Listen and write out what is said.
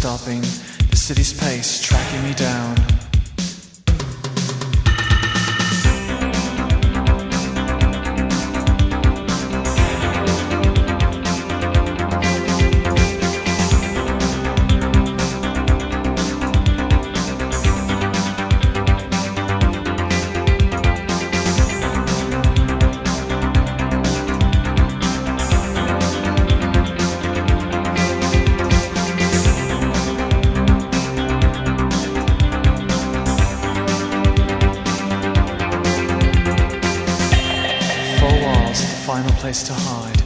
stopping. The city's pace tracking me down. Place to hide.